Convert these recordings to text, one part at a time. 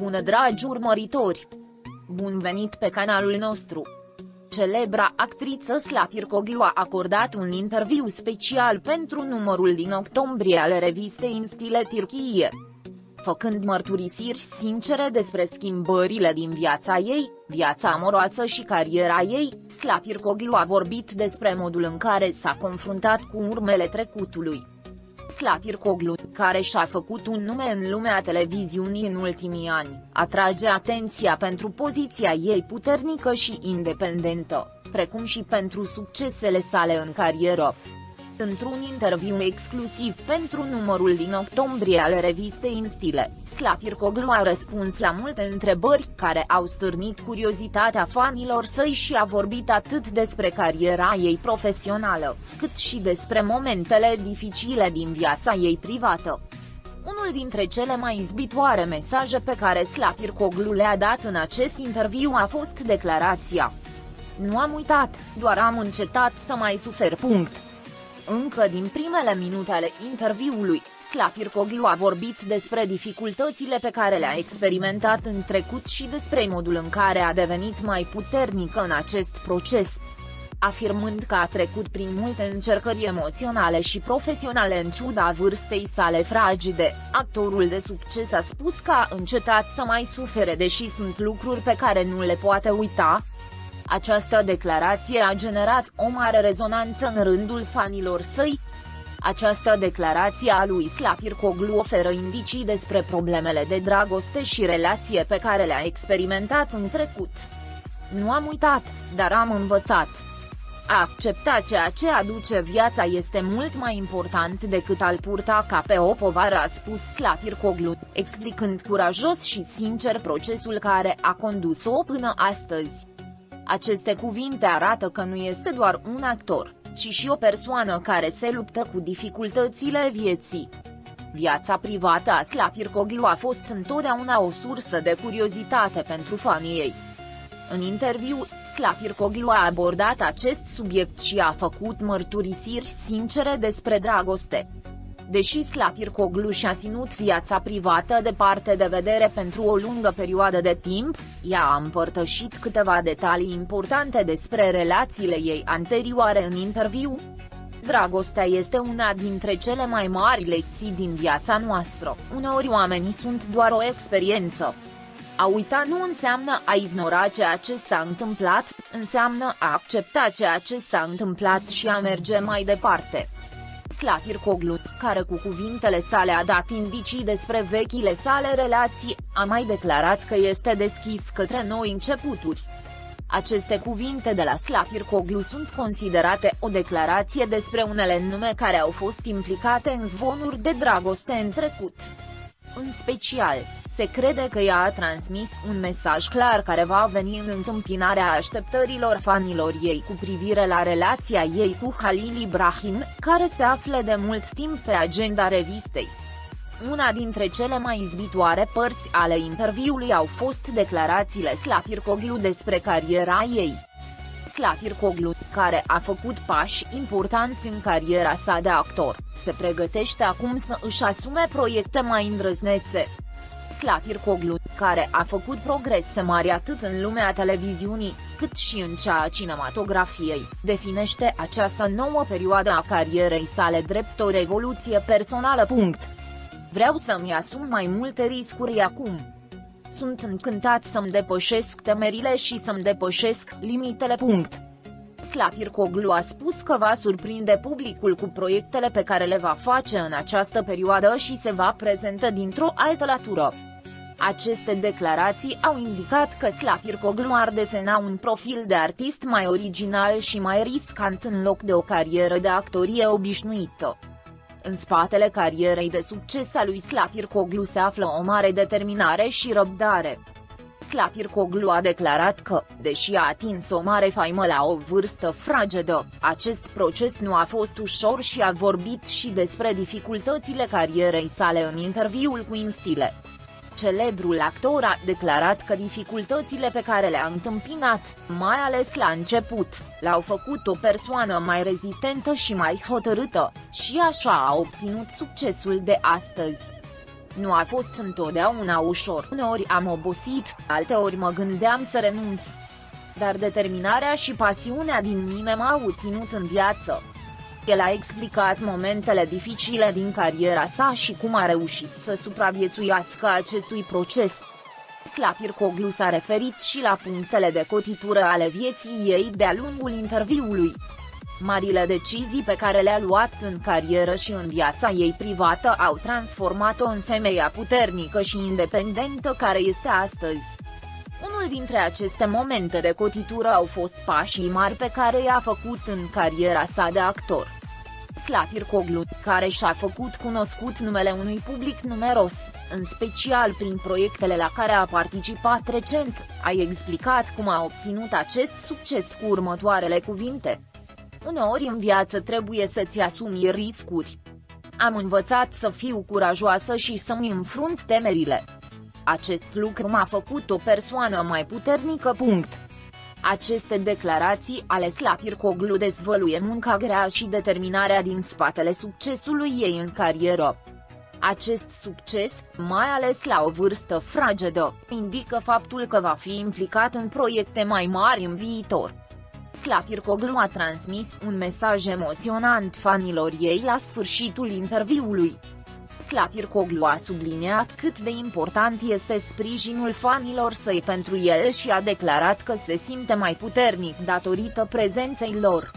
Bună dragi urmăritori! Bun venit pe canalul nostru! Celebra actriță Slatir Koglu a acordat un interviu special pentru numărul din octombrie al revistei în stile Tirchie. Făcând mărturisiri sincere despre schimbările din viața ei, viața amoroasă și cariera ei, Slatir Koglu a vorbit despre modul în care s-a confruntat cu urmele trecutului. Slatir Koglu, care și-a făcut un nume în lumea televiziunii în ultimii ani, atrage atenția pentru poziția ei puternică și independentă, precum și pentru succesele sale în carieră. Într-un interviu exclusiv pentru numărul din octombrie al revistei în stile, Slatir Koglu a răspuns la multe întrebări care au stârnit curiozitatea fanilor săi și a vorbit atât despre cariera ei profesională, cât și despre momentele dificile din viața ei privată. Unul dintre cele mai izbitoare mesaje pe care Slatir Koglu le-a dat în acest interviu a fost declarația. Nu am uitat, doar am încetat să mai sufer. Punct. Încă din primele minute ale interviului, Slatir Koglu a vorbit despre dificultățile pe care le-a experimentat în trecut și despre modul în care a devenit mai puternică în acest proces. Afirmând că a trecut prin multe încercări emoționale și profesionale în ciuda vârstei sale fragide, actorul de succes a spus că a încetat să mai sufere deși sunt lucruri pe care nu le poate uita, această declarație a generat o mare rezonanță în rândul fanilor săi. Această declarație a lui Slatir Koglu oferă indicii despre problemele de dragoste și relație pe care le-a experimentat în trecut. Nu am uitat, dar am învățat. A accepta ceea ce aduce viața este mult mai important decât al purta ca pe o povară a spus Slatir Koglu, explicând curajos și sincer procesul care a condus-o până astăzi. Aceste cuvinte arată că nu este doar un actor, ci și o persoană care se luptă cu dificultățile vieții. Viața privată a Slatir Koglu a fost întotdeauna o sursă de curiozitate pentru fanii ei. În interviu, Slatir Koglu a abordat acest subiect și a făcut mărturisiri sincere despre dragoste. Deși Slatir Koglu și-a ținut viața privată de parte de vedere pentru o lungă perioadă de timp, ea a împărtășit câteva detalii importante despre relațiile ei anterioare în interviu. Dragostea este una dintre cele mai mari lecții din viața noastră, uneori oamenii sunt doar o experiență. A uita nu înseamnă a ignora ceea ce s-a întâmplat, înseamnă a accepta ceea ce s-a întâmplat și a merge mai departe. Slatir Koglu, care cu cuvintele sale a dat indicii despre vechile sale relații, a mai declarat că este deschis către noi începuturi. Aceste cuvinte de la Slatir Koglu sunt considerate o declarație despre unele nume care au fost implicate în zvonuri de dragoste în trecut. În special, se crede că ea a transmis un mesaj clar care va veni în întâmpinarea așteptărilor fanilor ei cu privire la relația ei cu Halil Ibrahim, care se află de mult timp pe agenda revistei. Una dintre cele mai izbitoare părți ale interviului au fost declarațiile Slatir Koglu despre cariera ei. Slatir Koglu, care a făcut pași importanți în cariera sa de actor, se pregătește acum să își asume proiecte mai îndrăznețe. Slatir Koglu, care a făcut progrese mari atât în lumea televiziunii, cât și în cea a cinematografiei, definește această nouă perioadă a carierei sale drept o revoluție personală. Punct. Vreau să-mi asum mai multe riscuri acum. Sunt încântat să-mi depășesc temerile și să-mi depășesc limitele. Punct. Slatir Koglu a spus că va surprinde publicul cu proiectele pe care le va face în această perioadă și se va prezenta dintr-o altă latură. Aceste declarații au indicat că Slatir Koglu ar desena un profil de artist mai original și mai riscant în loc de o carieră de actorie obișnuită. În spatele carierei de succes a lui Slatir Koglu se află o mare determinare și răbdare. Slatir Koglu a declarat că, deși a atins o mare faimă la o vârstă fragedă, acest proces nu a fost ușor și a vorbit și despre dificultățile carierei sale în interviul cu Instile. Celebrul actor a declarat că dificultățile pe care le-a întâmpinat, mai ales la început, l-au făcut o persoană mai rezistentă și mai hotărâtă, și așa a obținut succesul de astăzi. Nu a fost întotdeauna ușor, uneori am obosit, alteori mă gândeam să renunț. Dar determinarea și pasiunea din mine m-au ținut în viață. El a explicat momentele dificile din cariera sa și cum a reușit să supraviețuiască acestui proces. Slatir Coglu s-a referit și la punctele de cotitură ale vieții ei de-a lungul interviului. Marile decizii pe care le-a luat în carieră și în viața ei privată au transformat-o în femeia puternică și independentă care este astăzi. Unul dintre aceste momente de cotitură au fost pașii mari pe care i-a făcut în cariera sa de actor. Slatir Coglu, care și-a făcut cunoscut numele unui public numeros, în special prin proiectele la care a participat recent, a explicat cum a obținut acest succes cu următoarele cuvinte. Uneori în viață trebuie să-ți asumi riscuri. Am învățat să fiu curajoasă și să-mi înfrunt temerile. Acest lucru m-a făcut o persoană mai puternică. Punct. Aceste declarații ale Slatir Coglu dezvăluie munca grea și determinarea din spatele succesului ei în carieră. Acest succes, mai ales la o vârstă fragedă, indică faptul că va fi implicat în proiecte mai mari în viitor. Slatir Coglu a transmis un mesaj emoționant fanilor ei la sfârșitul interviului. Slatir Coglu a subliniat cât de important este sprijinul fanilor săi pentru el și a declarat că se simte mai puternic datorită prezenței lor.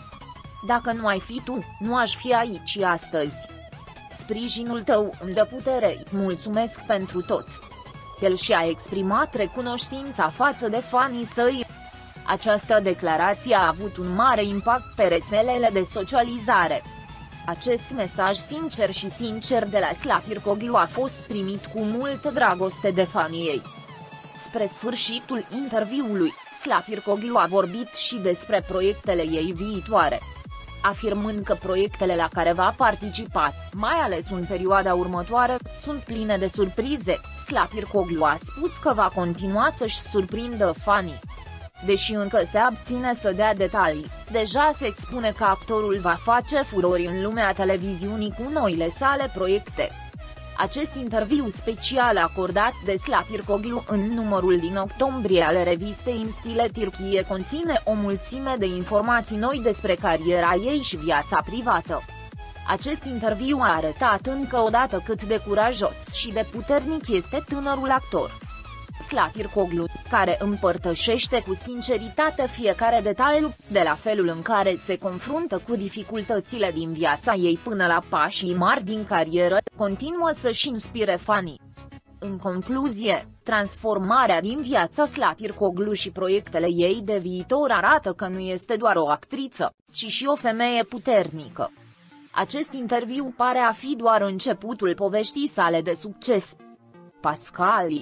Dacă nu ai fi tu, nu aș fi aici astăzi. Sprijinul tău îmi dă putere, mulțumesc pentru tot. El și-a exprimat recunoștința față de fanii săi. Această declarație a avut un mare impact pe rețelele de socializare. Acest mesaj sincer și sincer de la Slatir Coglu a fost primit cu multă dragoste de fanii ei. Spre sfârșitul interviului, Slatir Coglu a vorbit și despre proiectele ei viitoare. Afirmând că proiectele la care va participa, mai ales în perioada următoare, sunt pline de surprize, Slatir Coglu a spus că va continua să-și surprindă fanii. Deși încă se abține să dea detalii, deja se spune că actorul va face furori în lumea televiziunii cu noile sale proiecte. Acest interviu special acordat de Slatir Coglu în numărul din octombrie ale revistei în stile Tirchie conține o mulțime de informații noi despre cariera ei și viața privată. Acest interviu a arătat încă o dată cât de curajos și de puternic este tânărul actor. Slatir Coglu, care împărtășește cu sinceritate fiecare detaliu, de la felul în care se confruntă cu dificultățile din viața ei până la pașii mari din carieră, continuă să-și inspire fanii. În concluzie, transformarea din viața Slatir Coglu și proiectele ei de viitor arată că nu este doar o actriță, ci și o femeie puternică. Acest interviu pare a fi doar începutul poveștii sale de succes. Pascali